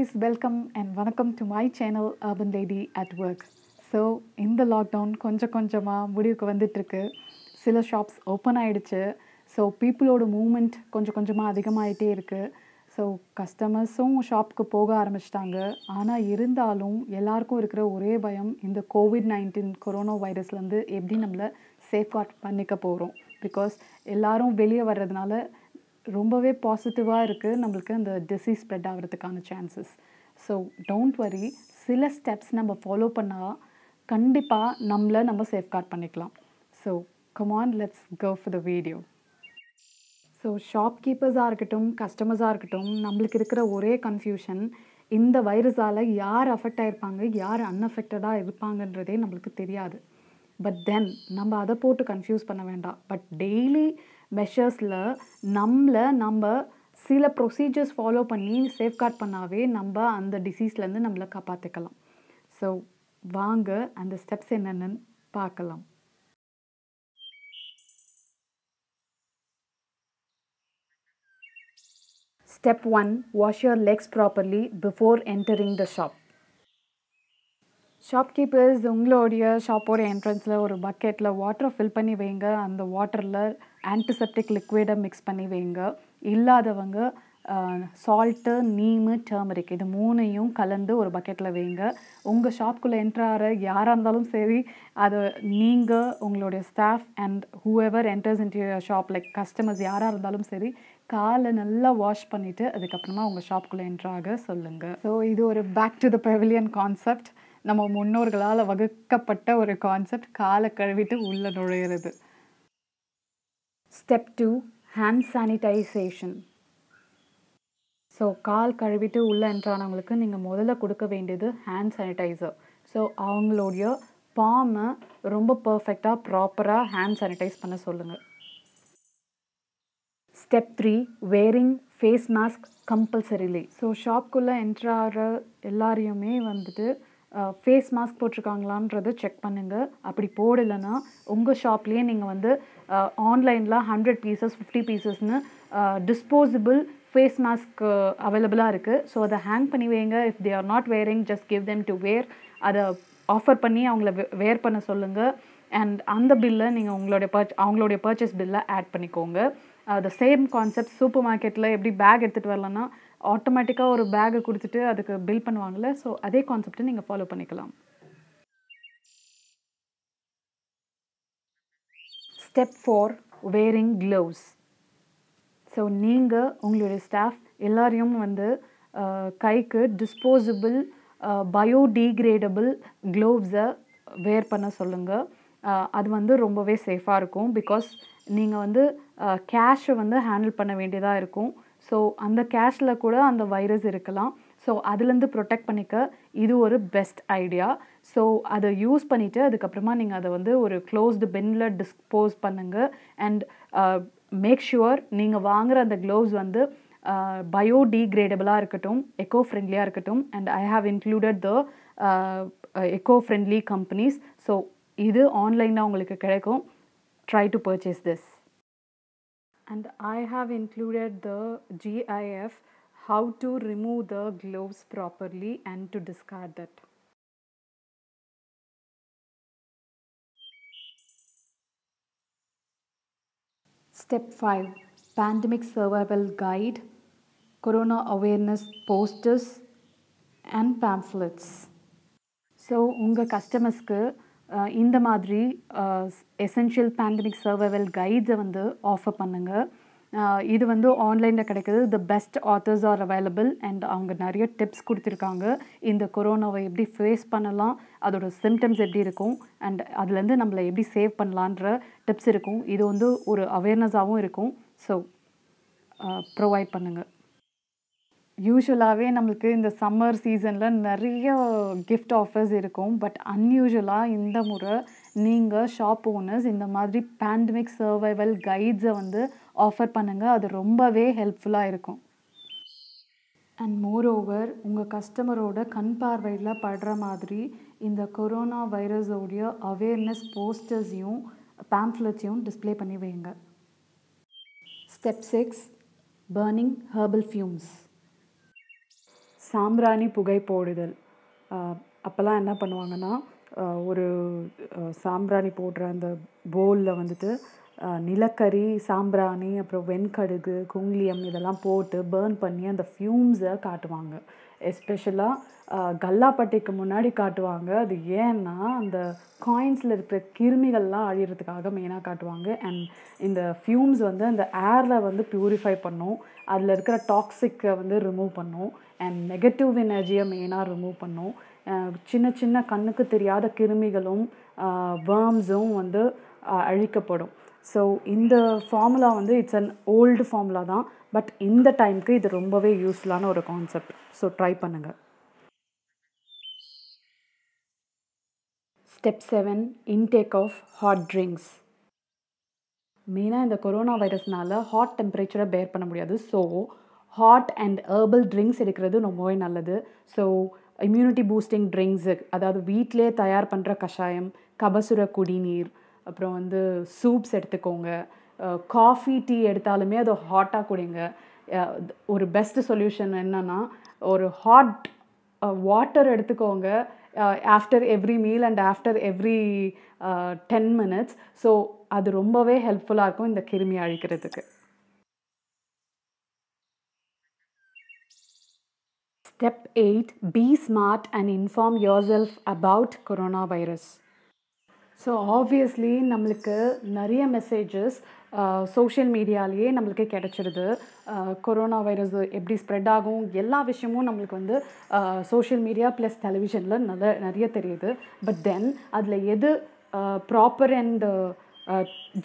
Guys welcome and வணக்கம் to my channel urban lady at work so இந்த lockdown கொஞ்சம் கொஞ்சமாக முடிவுக்கு வந்துட்டுருக்கு. சில ஷாப்ஸ் ஓப்பன் ஆகிடுச்சு ஸோ பீப்புளோட மூமெண்ட் கொஞ்சம் கொஞ்சமாக அதிகமாகிட்டே இருக்குது ஸோ கஸ்டமர்ஸும் ஷாப்புக்கு போக ஆரம்பிச்சிட்டாங்க. ஆனால் இருந்தாலும் எல்லாருக்கும் இருக்கிற ஒரே பயம் இந்த கோவிட் நைன்டீன் கொரோனா வைரஸ்லேருந்து எப்படி நம்மளை சேஃப்கார்ட் பண்ணிக்க போகிறோம் பிகாஸ் எல்லோரும் வெளியே வர்றதுனால ரொம்பவே பாசிட்டிவாக இருக்குது நம்மளுக்கு அந்த டிசீஸ் ஸ்ப்ரெட் ஆகிறதுக்கான சான்சஸ் ஸோ டோன்ட் வரி சில ஸ்டெப்ஸ் நம்ம ஃபாலோ பண்ணால் கண்டிப்பாக நம்மளை நம்ம சேஃப்கார்ட் பண்ணிக்கலாம். So come on let's go for the video so ஷாப்கீப்பர்ஸாக இருக்கட்டும் கஸ்டமர்ஸாக இருக்கட்டும் நம்மளுக்கு இருக்கிற ஒரே கன்ஃபியூஷன் இந்த வைரஸால் யார் அஃபெக்ட் ஆகிருப்பாங்க யார் அன்அஃபெக்டடாக இருப்பாங்கன்றதே நம்மளுக்கு தெரியாது. பட் தென் நம்ம அதை போட்டு கன்ஃபியூஸ் பண்ண வேண்டாம். பட் டெய்லி மெஷர்ஸில் நம்மளை நம்ம சில ப்ரொசீஜர்ஸ் ஃபாலோ பண்ணி சேஃப்கார்ட் பண்ணாவே நம்ம அந்த டிசீஸ்லேருந்து நம்மளை காப்பாற்றிக்கலாம் ஸோ வாங்க அந்த ஸ்டெப்ஸ் என்னென்னு பார்க்கலாம். Step 1 Wash your legs properly before entering the shop. Shopkeepers உங்களுடைய ஷாப்போட என்ட்ரன்ஸில் ஒரு பக்கெட்டில் வாட்டரை ஃபில் பண்ணி வைங்க. அந்த வாட்டரில் ஆன்டிசெப்டிக் லிக்விடை மிக்ஸ் பண்ணி வைங்க. இல்லாதவங்க சால்ட்டு நீமு டர்மரிக் இது மூணையும் கலந்து ஒரு பக்கெட்டில் வைங்க. உங்கள் ஷாப்குள்ளே என்ட்ராகிற யாராக இருந்தாலும் சரி அதை நீங்கள் உங்களுடைய staff and whoever enters into shop like customers யாராக இருந்தாலும் சரி காலை நல்லா வாஷ் பண்ணிவிட்டு அதுக்கப்புறமா உங்கள் ஷாப்புக்குள்ளே என்ட்ராக சொல்லுங்கள் ஸோ இது ஒரு back to the pavilion concept நம்ம முன்னோர்களால் வகுக்கப்பட்ட ஒரு கான்செப்ட் காலை கழுவிட்டு உள்ளே நுழையிறது. Step two hand sanitization so கால் கழுவிட்டு உள்ளே என்ட்ரானவங்களுக்கு நீங்கள் முதல்ல கொடுக்க வேண்டியது ஹேண்ட் சானிடைசர் ஸோ அவங்களுடைய பாமை ரொம்ப பர்ஃபெக்டாக ப்ராப்பராக ஹேண்ட் சானிடைஸ் பண்ண சொல்லுங்கள் step three wearing face mask compulsorily so ஷாப்குள்ளே என்ட்ராகிற எல்லாரையுமே வந்துட்டு ஃபேஸ் மாஸ்க் போட்டிருக்காங்களான்றதை செக் பண்ணுங்கள் அப்படி போடலைன்னா உங்கள் ஷாப்லேயே நீங்கள் வந்து ஆன்லைனில் ஹண்ட்ரட் பீசஸ் ஃபிஃப்டி பீசஸ்னு டிஸ்போசிபிள் ஃபேஸ் மாஸ்க் அவைலபிளாக இருக்குது ஸோ அதை ஹேங் பண்ணி வைங்க. If they are not wearing just give them to wear அதை ஆஃபர் பண்ணி அவங்கள வேர் பண்ண சொல்லுங்கள் அண்ட் அந்த பில்லை நீங்கள் உங்களுடைய பர்ச் அவங்களுடைய பர்ச்சேஸ் பில்லை ஆட் பண்ணிக்கோங்க. த சேம் கான்செப்ட் சூப்பர் மார்க்கெட்டில் எப்படி பேக் எடுத்துகிட்டு வரலன்னா ஆட்டோமேட்டிக்காக ஒரு பேக்கை கொடுத்துட்டு அதுக்கு பில் பண்ணுவாங்கள்ல ஸோ அதே கான்செப்டை நீங்கள் ஃபாலோ பண்ணிக்கலாம். Step four wearing gloves so நீங்கள் உங்களுடைய ஸ்டாஃப் எல்லாரையும் வந்து கைக்கு டிஸ்போசபிள் பயோடீக்ரேடபிள் க்ளோவ்ஸை வேர் பண்ண சொல்லுங்கள் அது வந்து ரொம்பவே சேஃபாக இருக்கும் பிகாஸ் நீங்கள் வந்து கேஷை வந்து ஹேண்டில் பண்ண வேண்டியதாக இருக்கும். ஸோ அந்த கேஷில் கூட அந்த வைரஸ் இருக்கலாம். ஸோ அதுலேருந்து ப்ரொடெக்ட் பண்ணிக்க இது ஒரு பெஸ்ட் ஐடியா ஸோ அதை யூஸ் பண்ணிவிட்டு அதுக்கப்புறமா நீங்கள் அதை வந்து ஒரு க்ளோஸ்டு பென்னில் டிஸ்போஸ் பண்ணுங்கள் அண்ட் மேக் uh, ஷுவர் நீங்கள் வாங்குகிற அந்த க்ளோவ்ஸ் வந்து uh, பயோடீக்ரேடபிளாக இருக்கட்டும் எக்கோ ஃப்ரெண்ட்லியாக இருக்கட்டும். And I have included the eco friendly companies so இது ஆன்லைனில் உங்களுக்கு கிடைக்கும். Try to purchase this and I have included the GIF how to remove the gloves properly and to discard that. Step 5 Pandemic Survival Guide Corona Awareness Posters and Pamphlets. So உங்கள் கஸ்டமர்ஸ்க்கு இந்த மாதிரி essential pandemic survival கைட்ஸை வந்து offer பண்ணுங்கள் இது வந்து ஆன்லைனில் கிடைக்கிது. The best authors are available and அவங்க நிறைய டிப்ஸ் கொடுத்துருக்காங்க. இந்த கொரோனாவை எப்படி ஃபேஸ் பண்ணலாம் அதோட சிம்டம்ஸ் எப்படி இருக்கும் அண்ட் அதுலேருந்து நம்மளை எப்படி சேவ் பண்ணலான்ற டிப்ஸ் இருக்கும். இது வந்து ஒரு அவேர்னஸாகவும் இருக்கும். ஸோ ப்ரொவைட் பண்ணுங்கள் யூஸ்வலாகவே நம்மளுக்கு இந்த சம்மர் சீசனில் நிறைய கிஃப்ட் ஆஃபர்ஸ் இருக்கும். பட் அன்யூஷுவலாக இந்த முறை நீங்கள் ஷாப் ஓனர்ஸ் இந்த மாதிரி பேண்டமிக் சர்வைவல் கைட்ஸை வந்து ஆஃபர் பண்ணுங்கள் அது ரொம்பவே ஹெல்ப்ஃபுல்லாக இருக்கும். அண்ட் மோர் ஓவர் உங்கள் கஸ்டமரோட கண் பார்வையில் படுற மாதிரி இந்த கொரோனா வைரஸோடைய அவேர்னஸ் போஸ்டர்ஸையும் பேம்ப்ளெட்ஸையும் டிஸ்பிளே பண்ணி வைங்க step six burning herbal fumes சாம்பிராணி புகை போடுதல். அப்போல்லாம் என்ன பண்ணுவாங்கன்னா ஒரு சாம்பிராணி போடுற அந்த பவுலில் வந்துட்டு நிலக்கரி சாம்பிராணி அப்புறம் வெண்கடுகு குங்கிலியம் இதெல்லாம் போட்டு பேர்ன் பண்ணி அந்த ஃப்யூம்ஸை காட்டுவாங்க. எஸ்பெஷலாக கல்லாப்பட்டிக்கு முன்னாடி காட்டுவாங்க. அது ஏன்னா அந்த காயின்ஸில் இருக்கிற கிருமிகள்லாம் அழியறதுக்காக மெயினாக காட்டுவாங்க. அண்ட் இந்த ஃப்யூம்ஸ் வந்து அந்த ஏரில் வந்து ப்யூரிஃபை பண்ணும். அதில் இருக்கிற டாக்ஸிக்கை வந்து ரிமூவ் பண்ணும். அண்ட் நெகட்டிவ் எனர்ஜியை மெயினாக ரிமூவ் பண்ணும். சின்ன சின்ன கண்ணுக்கு தெரியாத கிருமிகளும் வேர்ம்ஸும் வந்து அழிக்கப்படும். ஸோ இந்த ஃபார்முலா வந்து இட்ஸ் அன் ஓல்டு ஃபார்முலா தான். பட் இந்த டைம்க்கு இது ரொம்பவே யூஸ்ஃபுல்லான ஒரு கான்செப்ட் ஸோ ட்ரை பண்ணுங்கள் step seven intake of hot drinks மெயினாக இந்த கொரோனா வைரஸ்னால ஹாட் டெம்பரேச்சரை பேர் பண்ண முடியாது. So hot and herbal drinks எடுக்கிறது ரொம்பவே நல்லது. ஸோ இம்யூனிட்டி பூஸ்டிங் ட்ரிங்க்ஸு அதாவது வீட்டிலே தயார் பண்ணுற கஷாயம் கபசுர குடிநீர் அப்புறம் வந்து சூப்ஸ் எடுத்துக்கோங்க. காஃபி டீ எடுத்தாலுமே அதை ஹாட்டாக குடிங்க. ஒரு பெஸ்ட் சொல்யூஷன் என்னன்னா ஒரு ஹாட் வாட்டர் எடுத்துக்கோங்க. After every meal and after every ten minutes so அது ரொம்பவே ஹெல்ப்ஃபுல்லாக இருக்கும் இந்த கிருமி அழிக்கிறதுக்கு. Step eight be smart and inform yourself about corona virus so obviously நம்மளுக்கு நிறைய மெசேஜஸ் சோஷியல் மீடியாலேயே நம்மளுக்கு கிடச்சிருது. கொரோனா uh, வைரஸ் எப்படி ஸ்ப்ரெட் ஆகும்? எல்லா விஷயமும் நம்மளுக்கு வந்து சோஷியல் மீடியா ப்ளஸ் டெலிவிஷனில் நல்ல நிறைய தெரியுது. பட் தென் அதில் எது ப்ராப்பர் அண்ட்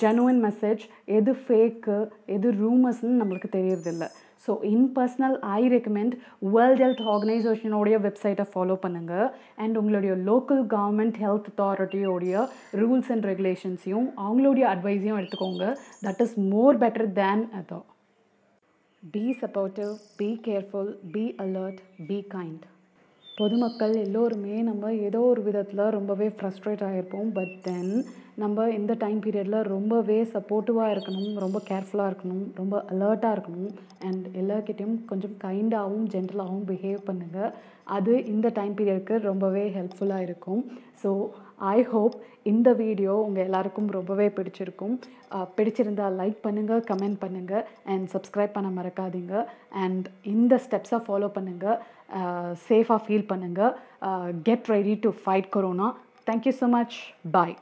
ஜெனுவன் மெசேஜ் எது ஃபேக்கு எது ரூமர்ஸ்னு நம்மளுக்கு தெரியறதில்லை. So in personal I recommend world health ஆர்கனைசேஷனோடைய வெப்சைட்டை ஃபாலோ பண்ணுங்கள் அண்ட் உங்களுடைய லோக்கல் கவர்மெண்ட் ஹெல்த் அத்தாரிட்டியோடைய ரூல்ஸ் அண்ட் ரெகுலேஷன்ஸையும் அவங்களுடைய அட்வைஸையும் எடுத்துக்கோங்க. That is more better than அதோ be supportive be careful be alert be kind பொதுமக்கள் எல்லோருமே நம்ம ஏதோ ஒரு விதத்தில் ரொம்பவே ஃப்ரஸ்ட்ரேட் ஆகிருப்போம் பட் தென் நம்ம இந்த டைம் பீரியடில் ரொம்பவே சப்போர்ட்டிவாக இருக்கணும் ரொம்ப கேர்ஃபுல்லாக இருக்கணும் ரொம்ப அலர்ட்டாக இருக்கணும். அண்ட் எல்லாருக்கிட்டையும் கொஞ்சம் கைண்டாகவும் ஜென்டலாகவும் பிஹேவ் பண்ணுங்கள் அது இந்த டைம் பீரியடுக்கு ரொம்பவே ஹெல்ப்ஃபுல்லாக இருக்கும். ஸோ ஐ ஹோப் இந்த வீடியோ உங்கள் எல்லாருக்கும் ரொம்பவே பிடிச்சிருக்கும். பிடிச்சிருந்தால் லைக் பண்ணுங்கள் கமெண்ட் பண்ணுங்கள் அண்ட் சப்ஸ்கிரைப் பண்ண மறக்காதீங்க. அண்ட் இந்த ஸ்டெப்ஸை ஃபாலோ பண்ணுங்கள் சேஃபாக ஃபீல் பண்ணுங்கள் get ready to fight corona thank you so much bye